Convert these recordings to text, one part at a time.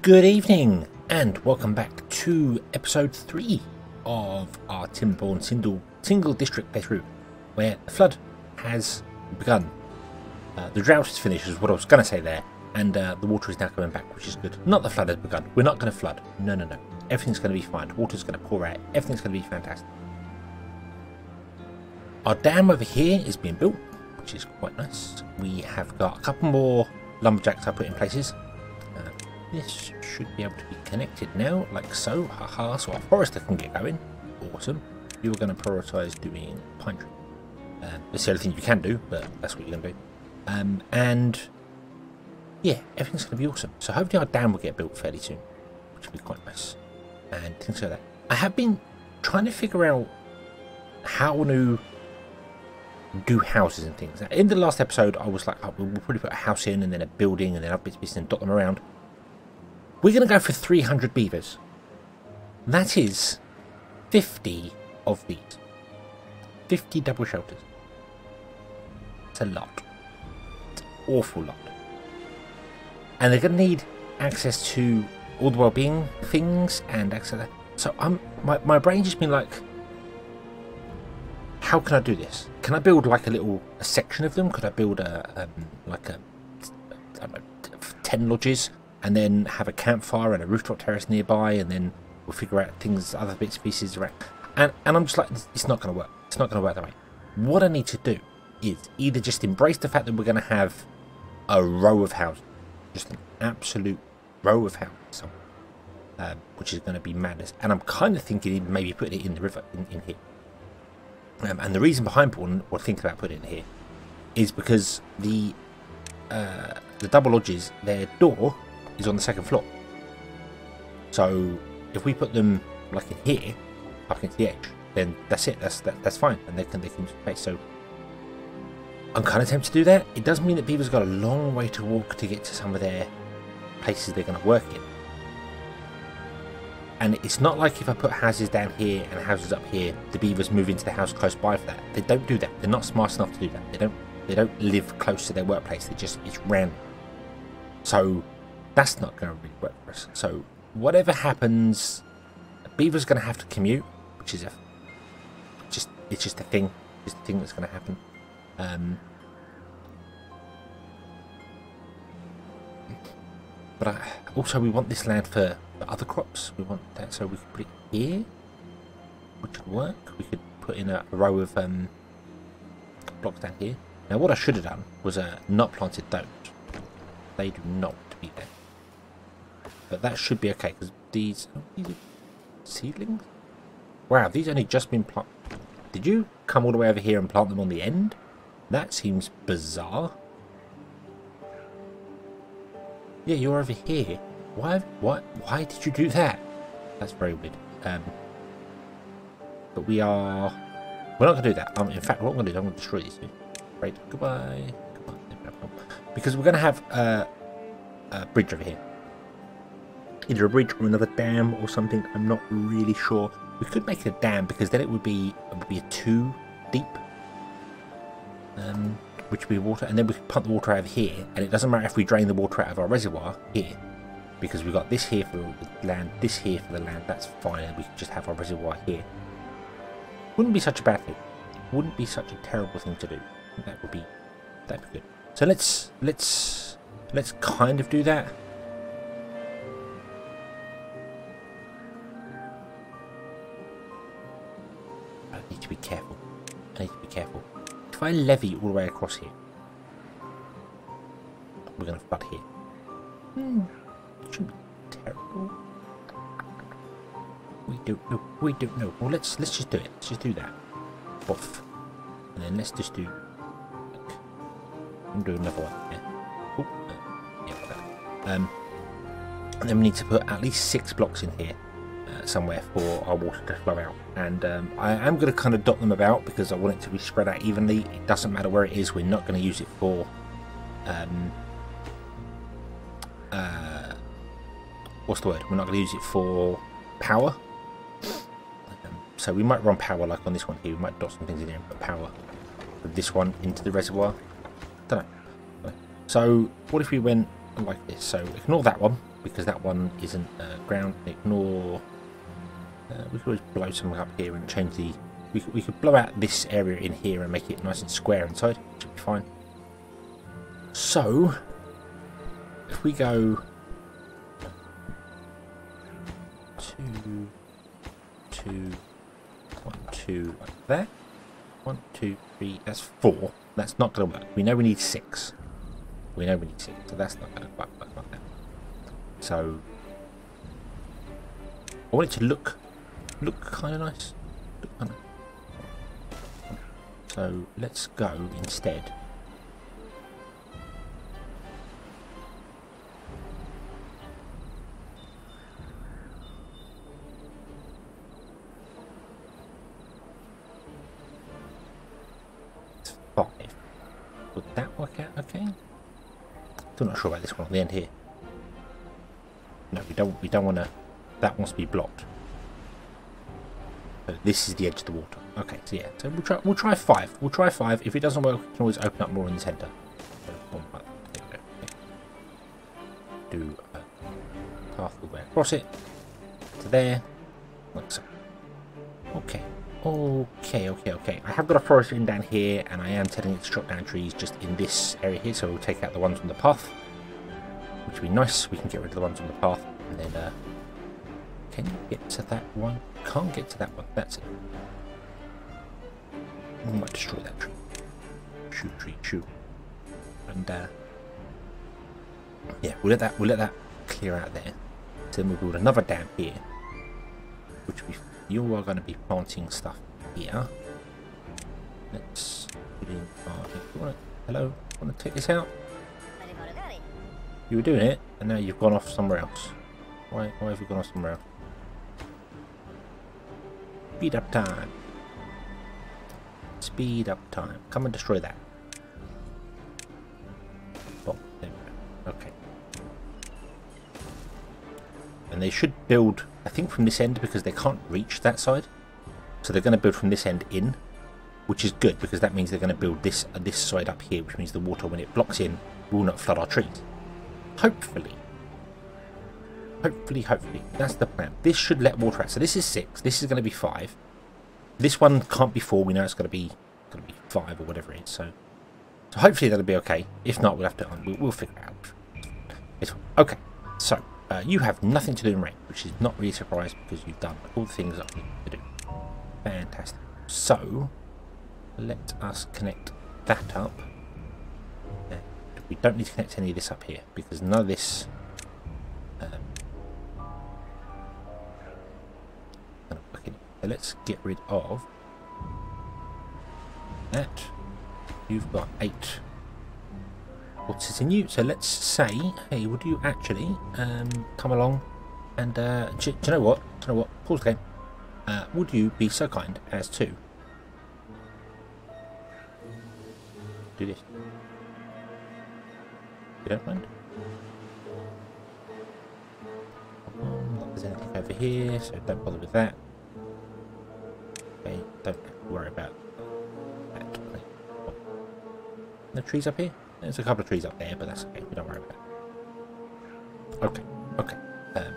Good evening, and welcome back to episode 3 of our Timberborn single, single district playthrough, where the flood has begun. Uh, the drought is finished, is what I was going to say there, and uh, the water is now coming back, which is good. Not the flood has begun. We're not going to flood. No, no, no. Everything's going to be fine. Water's going to pour out. Everything's going to be fantastic. Our dam over here is being built, which is quite nice. We have got a couple more lumberjacks I put in places. This should be able to be connected now, like so. Haha, so our forester can get going. Awesome. You are going to prioritise doing pine tree. Uh, that's the only thing you can do, but that's what you're going to do. Um, and yeah, everything's going to be awesome. So hopefully our dam will get built fairly soon, which will be quite nice. And things like that. I have been trying to figure out how to do houses and things. In the last episode, I was like, oh, we'll probably put a house in and then a building and then other bits and dot them around. We're going to go for 300 beavers. That is 50 of these. 50 double shelters. It's a lot. It's an awful lot. And they're going to need access to all the well-being things and access. So I'm my, my brain just been like, how can I do this? Can I build like a little a section of them? Could I build a um, like a I don't know, ten lodges and then have a campfire and a rooftop terrace nearby, and then we'll figure out things, other bits and pieces around. And and I'm just like, it's not going to work. It's not going to work that way. What I need to do is either just embrace the fact that we're going to have a row of houses, just an absolute row of houses, um, which is going to be madness. And I'm kind of thinking maybe putting it in the river in, in here. Um, and the reason behind putting or thinking about putting it in here is because the uh, the double lodges, their door is on the second floor. So if we put them like in here, up against the edge, then that's it. That's that, that's fine, and they can they can space. So I'm kind of tempted to do that. It does mean that beavers got a long way to walk to get to some of their places they're going to work in. And it's not like if I put houses down here and houses up here, the beavers move into the house close by for that. They don't do that. They're not smart enough to do that. They don't. They don't live close to their workplace. They just it's random. So that's not going to be us. So whatever happens, beaver's going to have to commute, which is a just it's just a thing. It's the thing that's going to happen. Um, but I, also we want this land for, other crops. We want that so we could put it here, which would work. We could put in a, row of um, blocks down here. Now what I should have done was uh, not planted those. They do not be there. But that should be okay because these, these seedlings. Wow, these only just been planted. Did you come all the way over here and plant them on the end? That seems bizarre. Yeah, you're over here. Why? What? Why did you do that? That's very weird. Um, but we are. We're not going to do that. Um, in fact, what I'm going to do is I'm going to destroy these two. Right. Goodbye. Goodbye. Because we're going to have uh, a bridge over here. Either a bridge or another dam or something. I'm not really sure. We could make a dam because then it would be it would be a two deep um, which would be water, and then we could pump the water out of here, and it doesn't matter if we drain the water out of our reservoir here, because we've got this here for the land, this here for the land, that's fine, and we can just have our reservoir here. Wouldn't be such a bad thing. Wouldn't be such a terrible thing to do. That would be that'd be good. So let's let's let's kind of do that. To be careful. I need to be careful. If I levee all the way across here, we're going to flood here. Hmm. Shouldn't be terrible. We don't know. We don't know. Well, let's let's just do it. Let's just do that. Off. And then let's just do. Like, I'm doing another one. Yeah. Oh, uh, yeah. Um, and then we need to put at least six blocks in here somewhere for our water to flow out. And um, I am going to kind of dot them about because I want it to be spread out evenly. It doesn't matter where it is. We're not going to use it for. Um, uh, what's the word? We're not going to use it for power. Um, so we might run power like on this one here. We might dot some things in here and put power this one into the reservoir. Don't know. So what if we went like this. So ignore that one because that one isn't uh, ground. Ignore. Uh, we could always blow something up here and change the. We could, we could blow out this area in here and make it nice and square inside. Should be fine. So if we go two, two, one, two, like that. One, two, three. That's four. That's not going to work. We know we need six. We know we need six, so that's not going to work like. So I want it to look look kind of nice. So let's go instead. Five. Would that work out okay? Still not sure about this one on the end here. No, we don't. We don't want to. That wants to be blocked. This is the edge of the water. Okay, so yeah. So we'll try. We'll try five. We'll try five. If it doesn't work, we can always open up more in the centre. Do a path all the way across it to there, like so. Okay. Okay, okay, okay. I have got a forest in down here, and I am telling it to chop down trees just in this area here, so we'll take out the ones on the path, which will be nice. We can get rid of the ones on the path, and then, uh, can you get to that one? Can't get to that one. That's it. We might destroy that tree. Shoot, tree, shoot. And, uh, yeah, we'll let that, we'll let that clear out there. So then we'll build another dam here, which we you are going to be planting stuff here. Let's put in. To, hello, want to take this out? You were doing it, and now you've gone off somewhere else. Why? Why have you gone off somewhere else? Speed up time. Speed up time. Come and destroy that. Oh. Okay. And they should build I think from this end because they can't reach that side. So they're going to build from this end in, which is good because that means they're going to build this uh, this side up here, which means the water, when it blocks in, will not flood our trees. Hopefully. Hopefully, hopefully. That's the plan. This should let water out. So this is six. This is going to be five. This one can't be four. We know it's going to be going to be five or whatever it is. So, so hopefully that'll be okay. If not, we'll have to. We'll, we'll figure it out. It's, okay. So uh, you have nothing to do in rain, which is not really surprised because you've done all the things that you need to do. Fantastic. So, let us connect that up. We don't need to connect any of this up here because none of this... Um, let's get rid of that. You've got eight what's in you. So let's say, hey, would you actually um, come along and, uh, do, do, you know what? Do you know what? Pause the game. Uh, would you be so kind as to do this? You don't mind? There's anything over here, so don't bother with that. Don't worry about that. No trees up here? There's a couple of trees up there, but that's okay. We don't worry about it. Okay, okay. Um,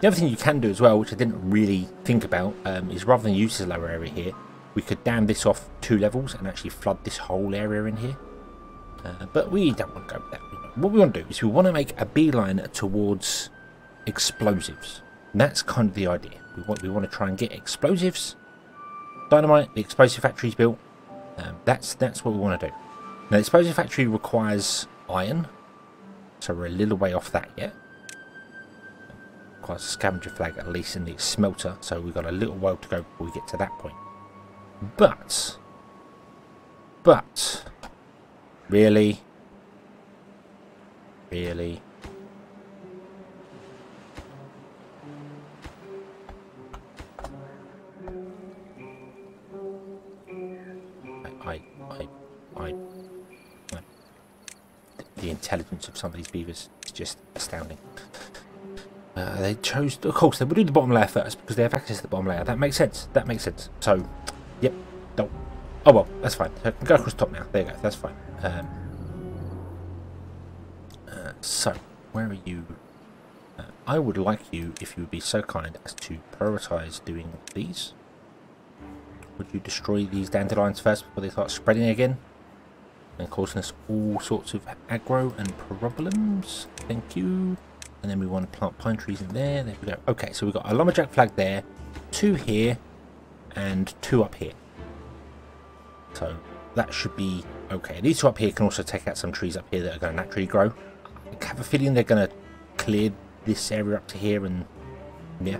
the other thing you can do as well, which I didn't really think about, um, is rather than use this lower area here, we could dam this off two levels and actually flood this whole area in here. Uh, but we don't want to go with that. What we want to do is we want to make a beeline towards explosives. And that's kind of the idea. We want we want to try and get explosives, dynamite, the explosive factory's built. Um, that's that's what we want to do. Now, the explosive factory requires iron, so we're a little way off that yet. Requires a scavenger flag at least in the smelter, so we've got a little while to go before we get to that point. But, but, really, really, intelligence of some of these beavers is just astounding. Uh, they chose, of course, they would do the bottom layer first because they have access to the bottom layer. That makes sense. That makes sense. So, yep. Don't. Oh well, that's fine. So I can go across the top now. There you go. That's fine. Um, uh, So, where are you? Uh, I would like you, if you would be so kind, as to prioritise doing these. Would you destroy these dandelions first before they start spreading again? And causing us all sorts of aggro and problems. Thank you. And then we want to plant pine trees in there. There we go. Okay, so we've got a lumberjack flag there, two here, and two up here. So that should be okay. These two up here can also take out some trees up here that are going to naturally grow. I have a feeling they're going to clear this area up to here and yeah,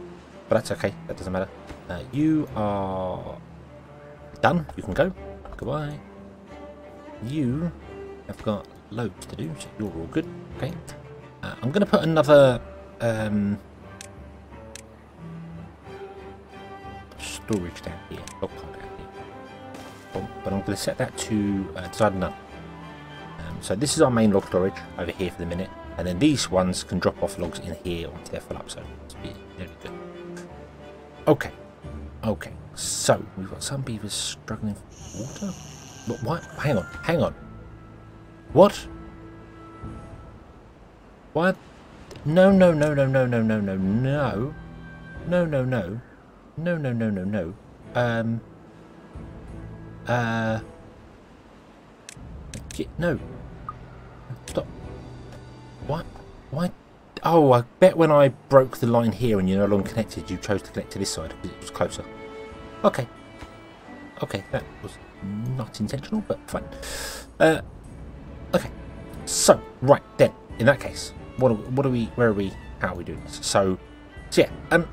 but that's okay. That doesn't matter. Uh, you are done. You can go. Goodbye. You have got loads to do, so you're all good. Okay. Uh, I'm going to put another um, storage down here. Oh, but I'm going to set that to uh, decided none. Um, so this is our main log storage over here for the minute, and then these ones can drop off logs in here once they're full up, so it's very good. Okay, okay, so we've got some beavers struggling for water. But what? Hang on, hang on. What? What? No, no, no, no, no, no, no, no, no. No, no, no. No, no, no, no, no. Um... Uh. No. Stop. What? Why? Oh, I bet when I broke the line here and you're no longer connected, you chose to connect to this side because it was closer. Okay. Okay, that was not intentional, but fine. Uh, okay. So, right then, in that case, what are, what are we? Where are we? How are we doing this? So, so yeah. Um,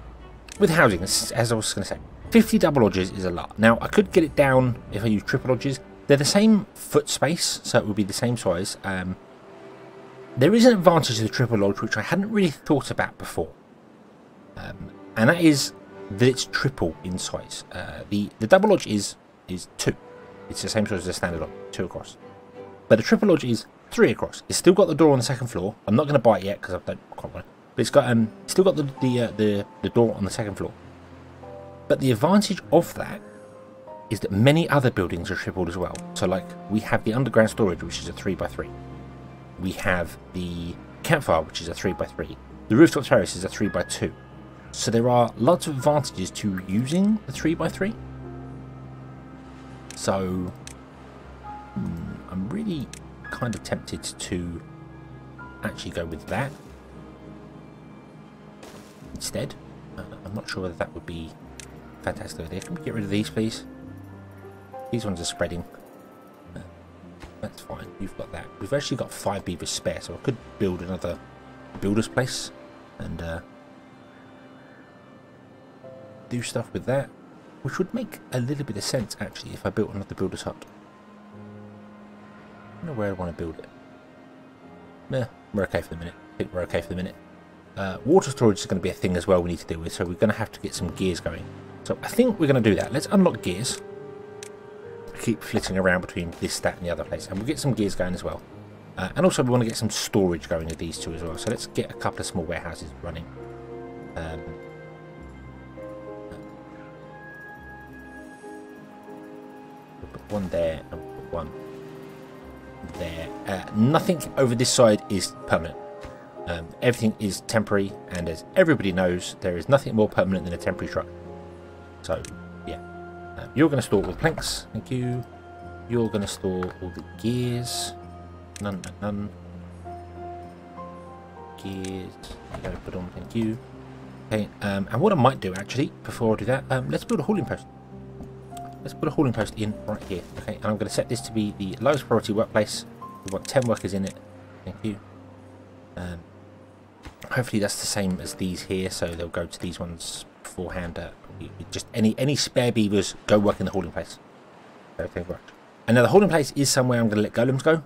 with housing, as I was going to say, 50 double lodges is a lot. Now, I could get it down if I use triple lodges. They're the same foot space, so it would be the same size. Um, there is an advantage to the triple lodge, which I hadn't really thought about before. Um, and that is that it's triple in size. Uh, the, the double lodge is, is two. It's the same size as a standard lodge, two across. But the triple lodge is three across. It's still got the door on the second floor. I'm not going to buy it yet because I don't quite want it. But it's got um, still got the the, uh, the the door on the second floor. But the advantage of that is that many other buildings are tripled as well. So like we have the underground storage, which is a three by three. We have the campfire, which is a three by three. The rooftop terrace is a three by two. So there are lots of advantages to using the 3x3. So hmm, I'm really kind of tempted to actually go with that instead. Uh, I'm not sure whether that would be Fantastic idea. Can we get rid of these, please? These ones are spreading. Uh, that's fine. You've got that. We've actually got five beavers spare, so I could build another builder's place and uh, do stuff with that, which would make a little bit of sense actually if I built another builder's hut. I don't know where I want to build it. Yeah, we're okay for the minute. I think we're okay for the minute. Uh, water storage is going to be a thing as well we need to deal with, so we're going to have to get some gears going. So I think we're going to do that. Let's unlock gears. Keep flitting around between this, that and the other place. And we'll get some gears going as well. Uh, and also we want to get some storage going with these two as well. So let's get a couple of small warehouses running. Um, one there one there. Uh, nothing over this side is permanent. Um, everything is temporary, and as everybody knows, there is nothing more permanent than a temporary truck. So, yeah. Um, you're going to store all the planks. Thank you. You're going to store all the gears. None, none, none. Gears. To put on. Thank you. Okay, um, and what I might do actually, before I do that, um, let's build a hauling post. Let's put a hauling post in right here. Okay, and I'm going to set this to be the lowest priority workplace. We want 10 workers in it. Thank you. Um, hopefully that's the same as these here, so they'll go to these ones beforehand. Uh, just any any spare beavers go work in the holding place. Okay, right. And now the holding place is somewhere I'm going to let golems go.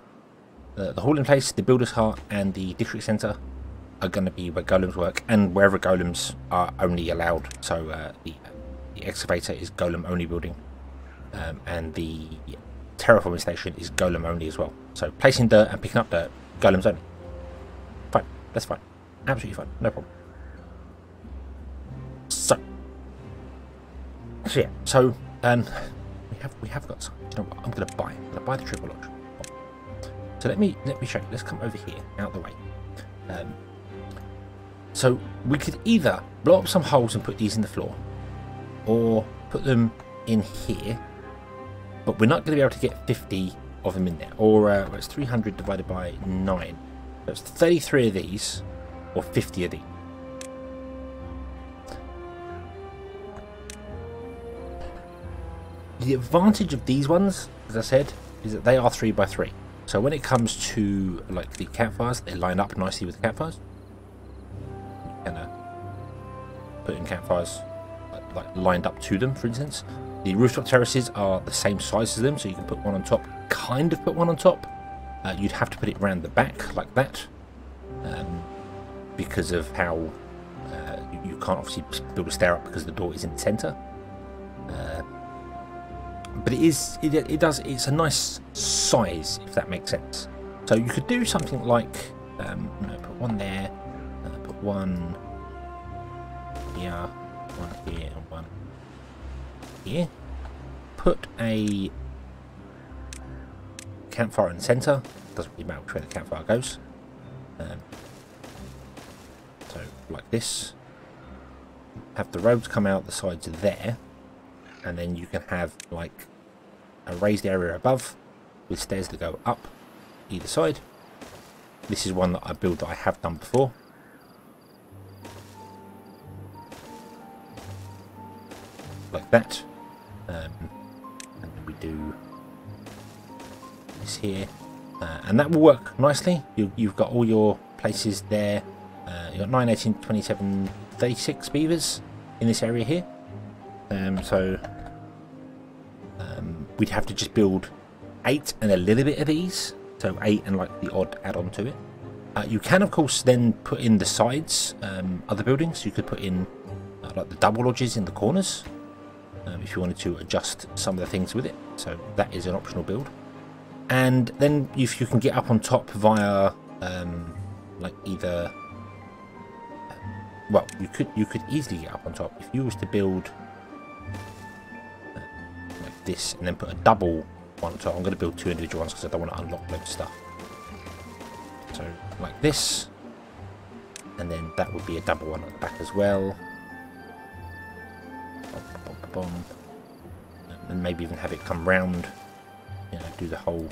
Uh, the holding place, the builder's hut, and the district centre are going to be where golems work, and wherever golems are only allowed. So uh, the, the excavator is golem only building, um, and the terraforming station is golem only as well. So placing dirt and picking up dirt, golems only. Fine, that's fine, absolutely fine, no problem. So, so yeah, so um, we have we have got some. You know what? I'm going to buy. I'm to buy the triple lodge. So let me let me show you. Let's come over here, out of the way. Um, so we could either blow up some holes and put these in the floor, or put them in here. But we're not going to be able to get 50 of them in there. Or uh, well, it's 300 divided by 9. So it's 33 of these, or 50 of these. The advantage of these ones, as I said, is that they are 3 by 3 So when it comes to like the campfires, they line up nicely with the campfires. And uh, put in campfires like, like lined up to them, for instance. The rooftop terraces are the same size as them, so you can put one on top, kind of put one on top. Uh, you'd have to put it around the back like that, um, because of how uh, you, can't obviously build a stair up because the door is in the centre. Uh, but it is, it, it does, it's a nice size if that makes sense. So you could do something like, um, put one there, uh, put one here, one here, and one here. Put a campfire in the centre. Doesn't really matter which way the campfire goes. Um, so like this. Have the roads come out the sides there, and then you can have like a raised area above with stairs that go up either side. This is one that I build that I have done before. Like that. Do this here. Uh, and that will work nicely. You, have got all your places there. Uh, you've got 9, 18, 27, 36 beavers in this area here. Um, so um, we'd have to just build 8 and a little bit of these. So 8 and like the odd add-on to it. Uh, you can of course then put in the sides, um, other buildings. You could put in uh, like the double lodges in the corners um, if you wanted to adjust some of the things with it. So that is an optional build. And then if you can get up on top via um, like either well you could you could easily get up on top if you was to build uh, like this and then put a double one so I'm going to build two individual ones because I don't want to unlock loads of stuff so like this and then that would be a double one at the back as well and maybe even have it come round you know do the whole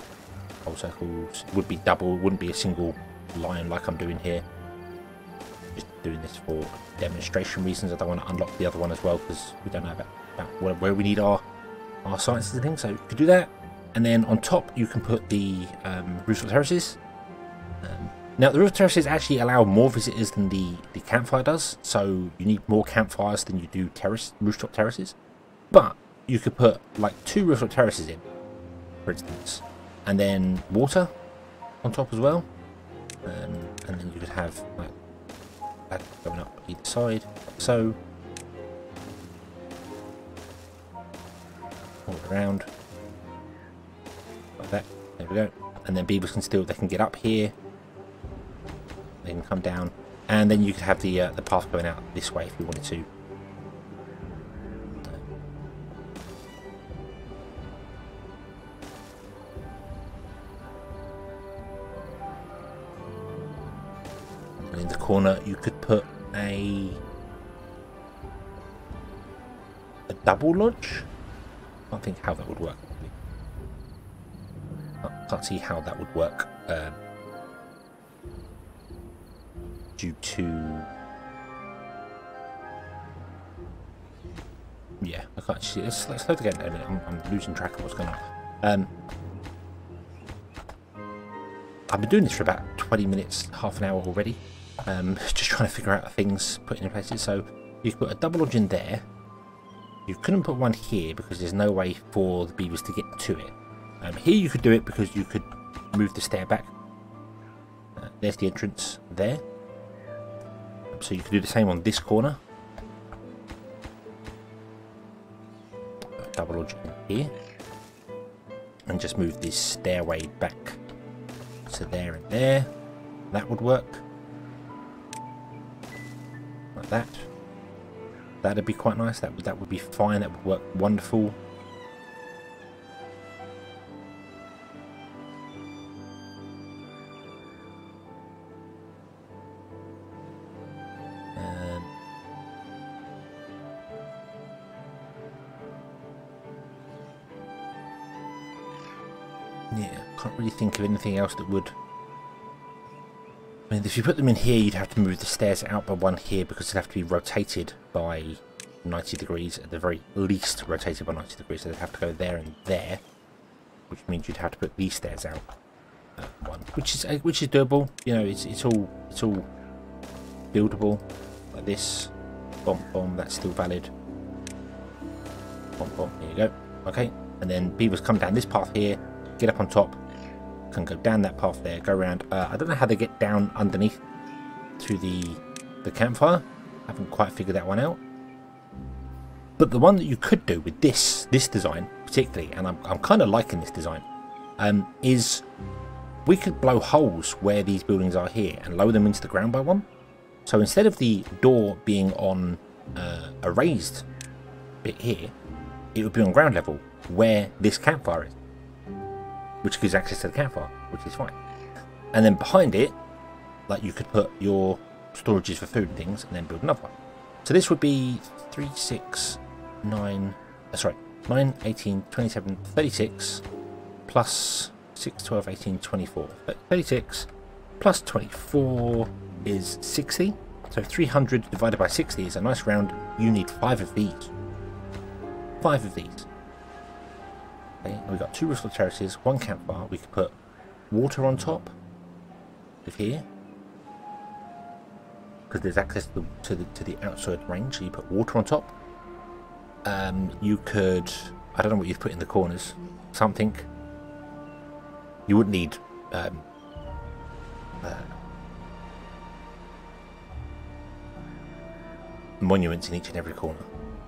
whole circles would be double wouldn't be a single line like I'm doing here. Just doing this for demonstration reasons. I don't want to unlock the other one as well because we don't know about, about where, we need our our sites and things. So you could do that and then on top you can put the um, rooftop terraces. Um, now the rooftop terraces actually allow more visitors than the the campfire does. So you need more campfires than you do terrace rooftop terraces but you could put like two rooftop terraces in, for instance, and then water on top as well. Um, and then you could have like that going up either side. So all around like that. There we go. And then beavers can still they can get up here. They can come down, and then you could have the uh, the path going out this way if you wanted to. Corner you could put a a double lodge. I can't think how that would work. I can't see how that would work um, due to yeah I can't see let's, let's load again I'm, I'm, losing track of what's going on um, I've been doing this for about 20 minutes half an hour already um, just trying to figure out things putting in places. So you put a double lodge in there. You couldn't put one here because there's no way for the beavers to get to it. Um, here you could do it because you could move the stair back. Uh, there's the entrance there. So you could do the same on this corner. Double lodge in here. And just move this stairway back to there and there. That would work like that. That'd be quite nice. That would that would be fine. That would work wonderful. And yeah, can't really think of anything else that would if you put them in here, you'd have to move the stairs out by one here because they'd have to be rotated by 90 degrees, at the very least rotated by 90 degrees, so they'd have to go there and there, which means you'd have to put these stairs out one, which is uh, which is doable. You know, it's it's all it's all buildable like this. Bomb bomb, that's still valid. Bomb bomb, here you go. Okay, and then beavers come down this path here, get up on top, can go down that path there, go around. Uh, I don't know how they get down underneath to the the campfire. I haven't quite figured that one out. But the one that you could do with this this design, particularly, and I'm, I'm kind of liking this design, um, is we could blow holes where these buildings are here and lower them into the ground by one. So instead of the door being on uh, a raised bit here, it would be on ground level where this campfire is, which gives access to the campfire, which is fine. And then behind it, like you could put your storages for food and things and then build another one. So this would be 3, 6, 9, uh, sorry, 9, 18, 27, 36 plus 6, 12, 18, 24. 36 plus 24 is 60. So 300 divided by 60 is a nice round. You need five of these. Five of these. Okay, we've got two roofless terraces, one campfire. We could put water on top of here. Because there's access to the, to the, to the outside range, so you put water on top. Um, you could, I don't know what you've put in the corners, something. You wouldn't need um, uh, monuments in each and every corner.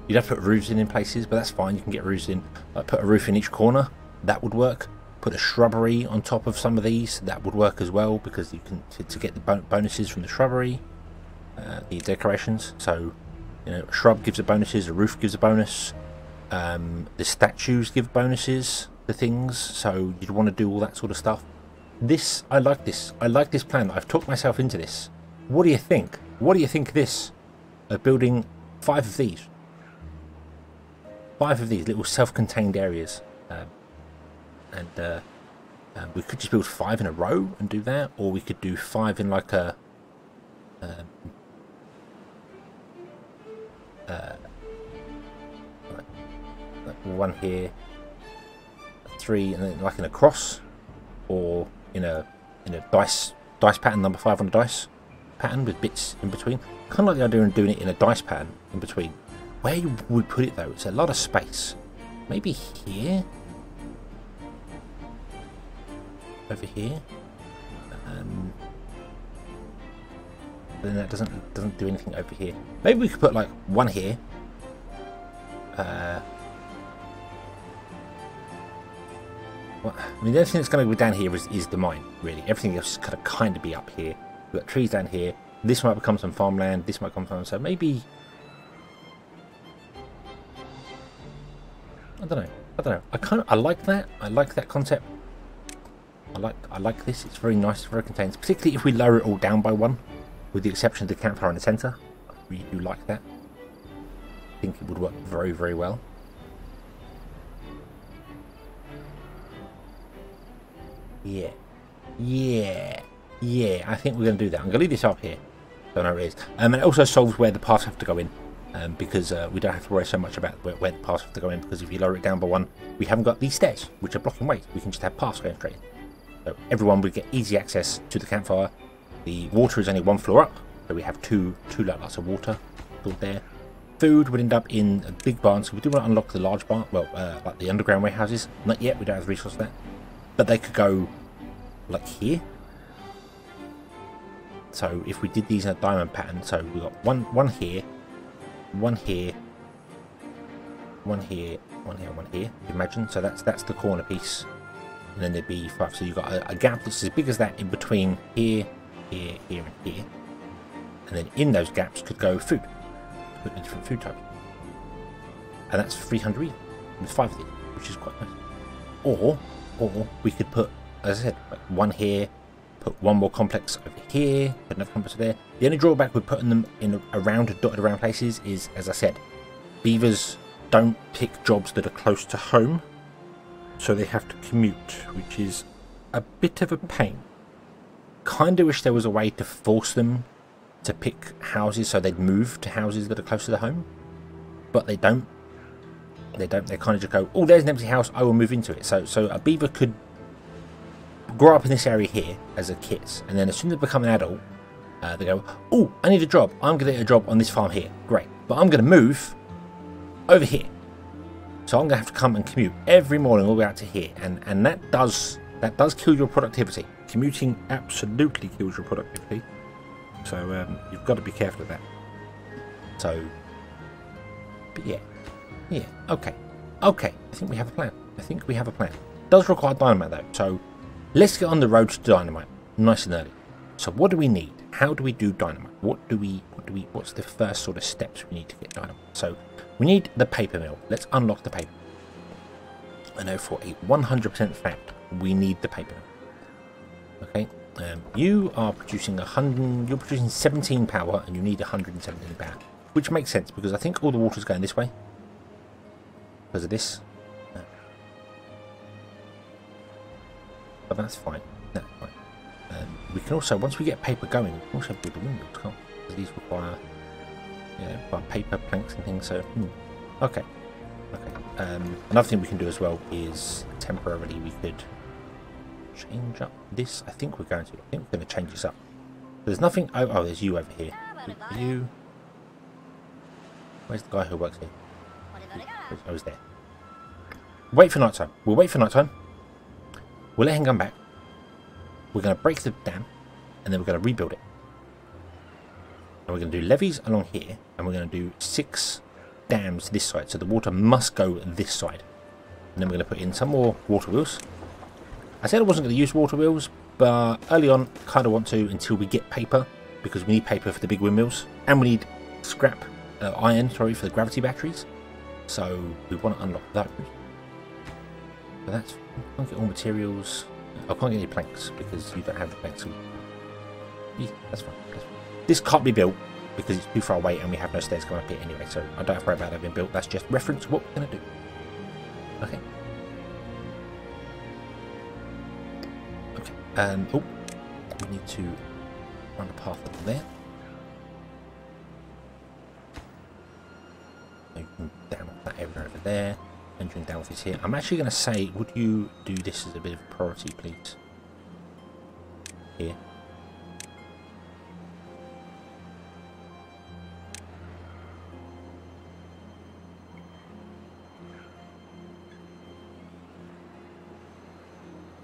You'd have to put roofs in in places, but that's fine. You can get roofs in. Like put a roof in each corner. That would work. Put a shrubbery on top of some of these. That would work as well because you can to, to get the bonuses from the shrubbery, uh, the decorations. So, you know, a shrub gives a bonuses. A roof gives a bonus. Um, the statues give bonuses to things. So you'd want to do all that sort of stuff. This, I like this. I like this plan. I've talked myself into this. What do you think? What do you think of this? Of building five of these five of these little self-contained areas. Um, and uh, um, we could just build five in a row and do that, or we could do five in like a um, uh, one here, three, and then like in a cross, or in a in a dice dice pattern number five on the dice pattern with bits in between. Kind of like the idea of doing it in a dice pattern in between. Where we put it though? It's a lot of space. Maybe here? Over here? Um, then that doesn't doesn't do anything over here. Maybe we could put like one here. Uh, well, I mean, the only thing that's going to go down here is, is the mine, really. Everything else is going to kind of be up here. We've got trees down here. This might become some farmland. This might come from so maybe I don't know. I don't know. I kind of I like that. I like that concept. I like I like this. It's very nice, very contained. Particularly if we lower it all down by one, with the exception of the campfire in the centre. I really do like that. I think it would work very very well. Yeah, yeah, yeah. I think we're going to do that. I'm going to leave this up here. Don't know where it is. Um, and it also solves where the paths have to go in um, because uh, we don't have to worry so much about where, where the paths have to go in because if you lower it down by one, we haven't got these stairs which are blocking way. We can just have paths going straight in. So everyone would get easy access to the campfire. The water is only one floor up, so we have two two lots of water stored there. Food would end up in a big barn, so we do want to unlock the large barn, well, uh, like the underground warehouses. Not yet, we don't have the resource for that. But they could go like here. So if we did these in a diamond pattern, so we got one one here, one here, one here, one here, one here. Imagine. So that's that's the corner piece, and then there'd be five. So you've got a, a gap that's as big as that in between here, here, here, and here. And then in those gaps could go food, put different food types, and that's 300 even with five of these, which is quite nice. Or, or we could put, as I said, like one here, put one more complex over here, put another complex over there. The only drawback with putting them in around dotted around places is, as I said, beavers don't pick jobs that are close to home. so they have to commute, which is a bit of a pain. Kind of wish there was a way to force them to pick houses so they'd move to houses that are closer to home, but they don't. They don't. They kind of just go, "Oh, there's an empty house. I will move into it." So, so a beaver could grow up in this area here as a kid, and then as soon as they become an adult, uh, they go, "Oh, I need a job. I'm going to get a job on this farm here. Great, but I'm going to move over here. So I'm going to have to come and commute every morning all the way out to here, and and that does that does kill your productivity. Commuting absolutely kills your productivity. So um, you've got to be careful of that. So, but yeah, yeah, okay, okay. I think we have a plan. I think we have a plan. does require dynamite though, so let's get on the road to dynamite nice and early. So what do we need? How do we do dynamite? What do we? What do we? What's the first sort of steps we need to get dynamite? So we need the paper mill. Let's unlock the paper. I know for a 100% fact we need the paper. Okay, um, you are producing hundred. You're producing 17 power, and you need 117 power, which makes sense because I think all the water's going this way because of this. But that's fine. That's fine. Um, we can also, once we get paper going, we can also build the windmills, can't we? These require, you know, paper planks and things. So, hmm. okay, okay. Um, another thing we can do as well is temporarily we could change up this. I think we're going to. I think we're going to change this up. There's nothing. Oh, oh there's you over here. You. Where's the guy who works here? I was there. Wait for night time. We'll wait for night time. We'll let him come back. We're going to break the dam, and then we're going to rebuild it. And we're going to do levees along here, and we're going to do six dams this side. So the water must go this side. And then we're going to put in some more water wheels. I said I wasn't going to use water wheels, but early on, kind of want to until we get paper, because we need paper for the big windmills, and we need scrap uh, iron, sorry, for the gravity batteries. So we want to unlock those. But that's I can't get all materials. I can't get any planks because you don't have the planks. Yeah, that's fine. That's fine. This can't be built because it's too far away and we have no stairs going up here anyway. So I don't have to worry about that being built. That's just reference what we're going to do. Okay. Okay. Um. Oh, we need to run a path up there. Down that area over there entering this here. I'm actually going to say, would you do this as a bit of a priority, please? Here.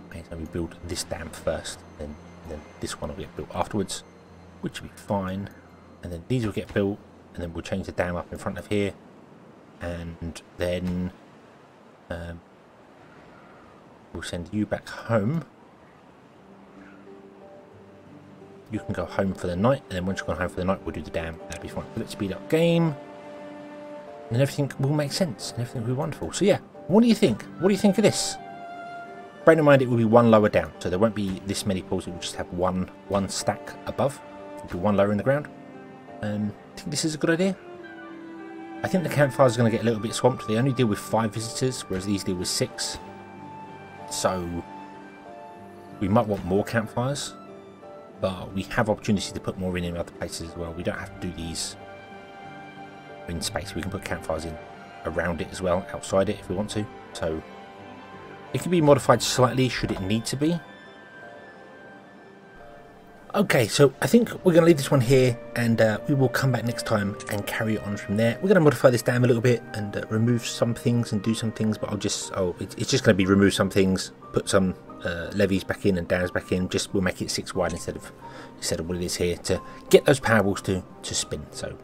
Okay, so we build this dam first, then, then this one will get built afterwards, which will be fine. And then these will get built, and then we'll change the dam up in front of here. And then um, we'll send you back home. You can go home for the night, and then once you've gone home for the night, we'll do the dam. That'll be fine. let's speed up game. And everything will make sense, and everything will be wonderful. So yeah, what do you think? What do you think of this? Bear in mind it will be one lower down, so there won't be this many pools, it will just have one one stack above. It will be one lower in the ground. Um, I think this is a good idea. I think the campfires are going to get a little bit swamped. They only deal with five visitors, whereas these deal with six. So we might want more campfires, but we have opportunity to put more in in other places as well. We don't have to do these in space. We can put campfires in around it as well, outside it if we want to. So it can be modified slightly should it need to be. Okay, so I think we're going to leave this one here and uh, we will come back next time and carry on from there. We're going to modify this dam a little bit and uh, remove some things and do some things, but I'll just, oh, it's, just going to be remove some things, put some uh, levees back in and dams back in, just we'll make it six wide instead of instead of what it is here to get those power to, to spin. So,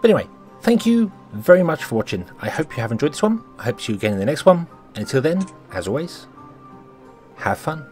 But anyway, thank you very much for watching. I hope you have enjoyed this one. I hope to see you again in the next one. And until then, as always, have fun.